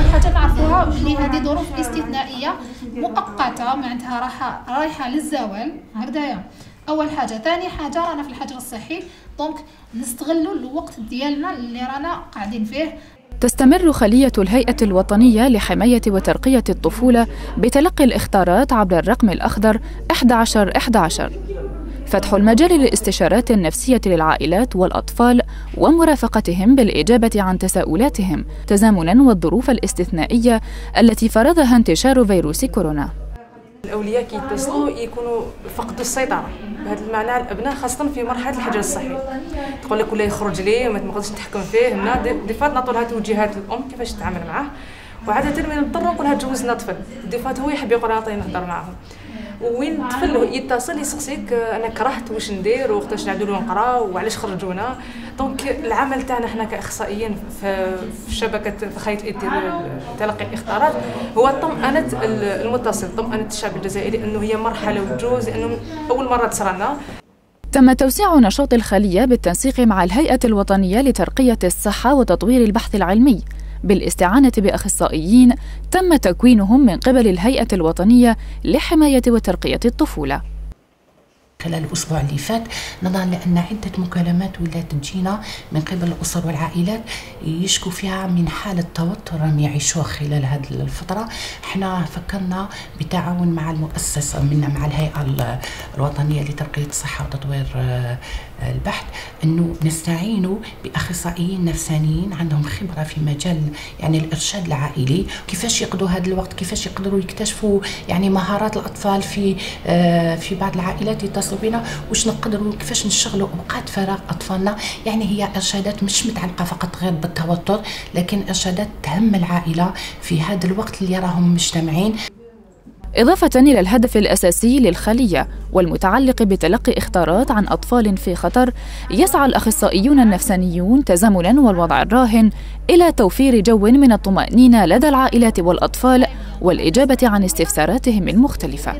اول حاجة نعرفوها بلي هذه ظروف استثنائية مؤقتة معناتها راح رايحة للزوال هكذايا أول حاجة. ثاني حاجة رانا في الحجر الصحي دونك نستغلوا الوقت ديالنا اللي رانا قاعدين فيه. تستمر خلية الهيئة الوطنية لحماية وترقية الطفولة بتلقي الإخطارات عبر الرقم الأخضر 1111 فتح المجال للاستشارات النفسية للعائلات والأطفال ومرافقتهم بالإجابة عن تساؤلاتهم تزامنا والظروف الاستثنائية التي فرضها انتشار فيروس كورونا. الأولياء كيتصلوا يكونوا فقدوا السيطرة. بهذا المعنى الأبناء خاصة في مرحلة الحجر الصحي. تقول لك ولا يخرج ليه وما تقدرش نتحكم فيه هنا دي فات نعطوا لها توجيهات الأم كيفاش تتعامل معاه. وعادة من نضطر نقول لها جوزنا طفل. دي فات هو يحب يقرأ نعطيه نهضر معاهم. وين الطفل يتصل يسقسيك أنا كرهت واش ندير؟ وقتاش نعدلو نقرا؟ وعلاش خرجونا؟ دونك العمل تاعنا حنا كإخصائيين في شبكة في خيط تلقي الاختارات هو طمانه المتصل طمانه الشعب الجزائري أنه هي مرحلة وجوز لأنه أول مرة تصرنا. تم توسيع نشاط الخلية بالتنسيق مع الهيئة الوطنية لترقية الصحة وتطوير البحث العلمي. بالاستعانة بأخصائيين تم تكوينهم من قبل الهيئة الوطنية لحماية وترقية الطفولة. خلال الأسبوع اللي فات. نظرا لأن عدة مكالمات ولات تجينا من قبل الأسر والعائلات يشكو فيها من حالة توتر راهم يعيشوه خلال هذه الفترة. إحنا فكرنا بتعاون مع المؤسسة منا مع الهيئة الوطنية لترقية الصحة وتطوير آه، البحث أنه نستعينوا بأخصائيين نفسانيين عندهم خبرة في مجال يعني الإرشاد العائلي. كيفاش يقضوا هذا الوقت؟ كيفاش يقدروا يكتشفوا يعني مهارات الأطفال في آه في بعض العائلات بنا واش نقدروا كيفاش نشغلوا أوقات فراغ أطفالنا. يعني هي إرشادات مش متعلقة فقط غير بالتوتر لكن إرشادات تهم العائلة في هذا الوقت اللي راهم مجتمعين. إضافة إلى الهدف الأساسي للخلية والمتعلق بتلقي إخطارات عن أطفال في خطر يسعى الأخصائيون النفسانيون تزامنا والوضع الراهن إلى توفير جو من الطمأنينة لدى العائلات والأطفال والإجابة عن استفساراتهم المختلفة.